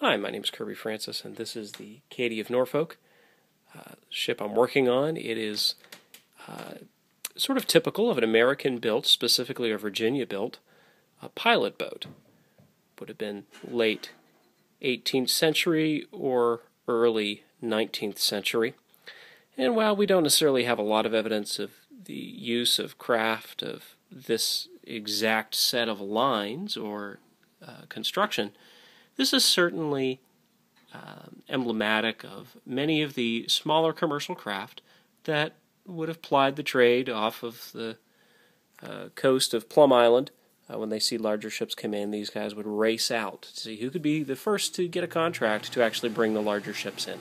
Hi, my name is Kirby Francis, and this is the Katy of Norfolk uh, ship I'm working on. It is uh, sort of typical of an American built, specifically a Virginia built, uh, pilot boat. Would have been late 18th century or early 19th century. And while we don't necessarily have a lot of evidence of the use of craft of this exact set of lines or uh, construction, this is certainly um, emblematic of many of the smaller commercial craft that would have plied the trade off of the uh, coast of Plum Island. Uh, when they see larger ships come in, these guys would race out to see who could be the first to get a contract to actually bring the larger ships in.